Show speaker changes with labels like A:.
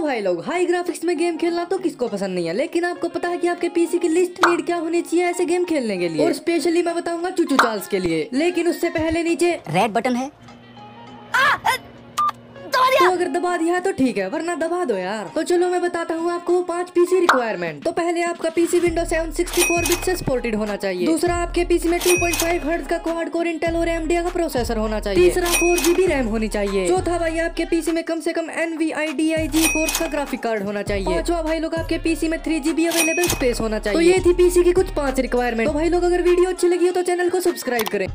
A: भाई लोग high graphics में गेम खेलना तो किसको पसंद नहीं है? लेकिन आपको पता है कि आपके पीसी की लिस्ट नीड क्या होनी चाहिए ऐसे गेम खेलने के लिए? और स्पेशली मैं बताऊँगा चूचू चार्ल्स के लिए। लेकिन उससे पहले नीचे
B: रेड बटन है।
A: तो अगर दबा दिया तो ठीक है, वरना दबा दो यार। तो चलो मैं बताता हूँ आपको पाँच पीसी रिक्वायरमेंट तो पहले आपका PC window seven sixty four bit से सपोर्टेड होना चाहिए। दूसरा आपके पीसी में टू पॉइंट हर्ट्ज का क्वाड कोर इंटेल और एमडी का प्रोसेसर होना चाहिए। तीसरा फोर जीबी रैम होनी चाहिए। चौथा भाई आपके पीसी में कम से कम N V I D I GeForce का ग्राफिक कार्ड होना चाहिए। पांचवा भाई लोग आपके पीसी में थ्री जीबी अवेलेबल स्पेस होना चाहिए। तो ये थी पीसी की कुछ पाँच रिक्वायरमेंट तो भाई लोग, अगर वीडियो अच्छी लगी हो तो चैनल को सब्सक्राइब करें।